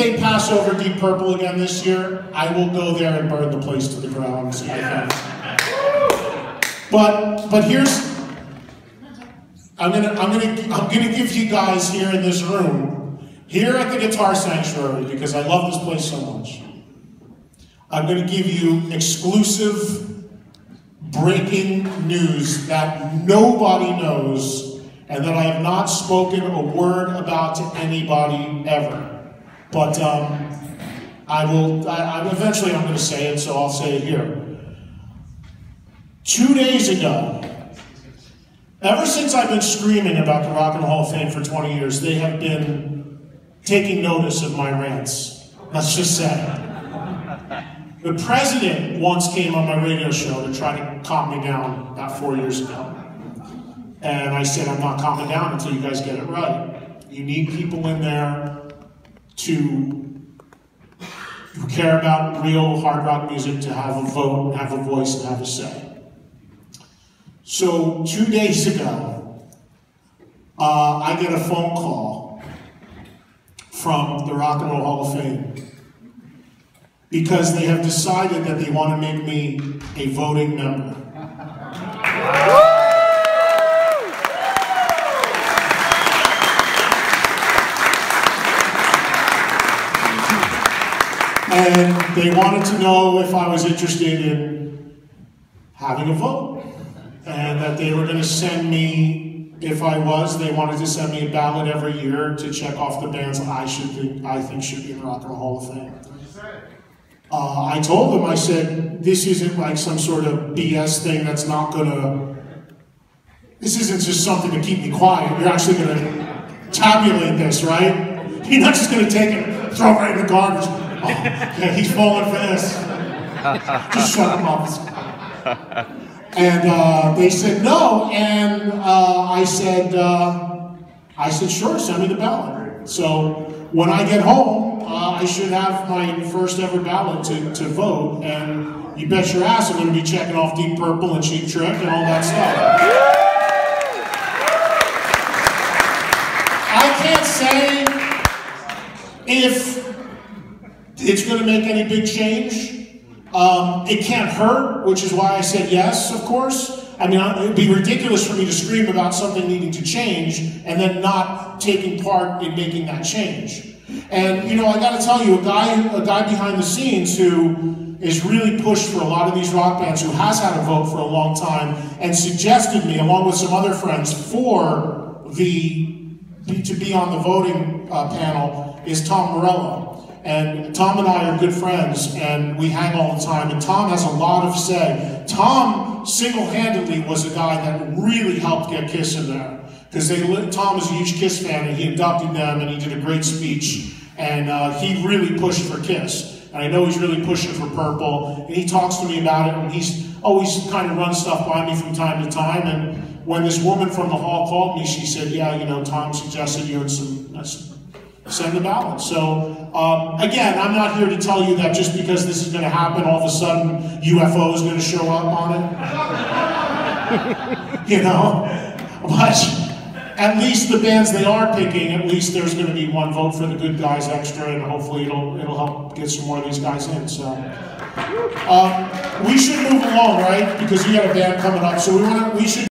they pass over Deep Purple again this year, I will go there and burn the place to the ground. See but but here's I'm gonna I'm gonna I'm gonna give you guys here in this room, here at the Guitar Sanctuary, because I love this place so much. I'm gonna give you exclusive breaking news that nobody knows and that I have not spoken a word about to anybody ever. But um, I will, I, I, eventually I'm going to say it, so I'll say it here. Two days ago, ever since I've been screaming about the Rock and Roll Hall of Fame for 20 years, they have been taking notice of my rants. Let's just say. The president once came on my radio show to try to calm me down about four years ago. And I said, I'm not calming down until you guys get it right. You need people in there to who care about real hard rock music to have a vote, have a voice, and have a say. So two days ago, uh, I get a phone call from the Rock and Roll Hall of Fame because they have decided that they want to make me a voting member. And they wanted to know if I was interested in having a vote. And that they were going to send me, if I was, they wanted to send me a ballot every year to check off the bands I should think, I think should be in the Rock and Roll Hall of Fame. Uh, I told them, I said, this isn't like some sort of BS thing that's not gonna, this isn't just something to keep me quiet. You're actually gonna tabulate this, right? You're not just gonna take it, throw it right in the garbage. Oh, yeah, he's falling for this. just shut him up. And uh, they said no, and uh, I said, uh, I said, sure, send me the ballot. So when I get home, uh, I should have my first ever ballot to, to vote, and you bet your ass I'm going to be checking off Deep Purple and Cheap Trick and all that stuff. I can't say if it's going to make any big change. Um, it can't hurt, which is why I said yes, of course. I mean, it would be ridiculous for me to scream about something needing to change and then not taking part in making that change. And you know, I got to tell you, a guy, a guy behind the scenes who is really pushed for a lot of these rock bands, who has had a vote for a long time, and suggested me, along with some other friends, for the to be on the voting uh, panel, is Tom Morello. And Tom and I are good friends, and we hang all the time. And Tom has a lot of say. Tom single-handedly was a guy that really helped get Kiss in there because they Tom is a huge Kiss fan, and he adopted them, and he did a great speech, and uh, he really pushed for Kiss. And I know he's really pushing for Purple, and he talks to me about it, and he's always kind of run stuff by me from time to time. And when this woman from the hall called me, she said, "Yeah, you know, Tom suggested you and some." Send the ballot. So um, again, I'm not here to tell you that just because this is going to happen, all of a sudden UFO is going to show up on it. you know, but at least the bands they are picking, at least there's going to be one vote for the good guys extra, and hopefully it'll it'll help get some more of these guys in. So. Um, we should move along, right? Because we got a band coming up, so we want. We should.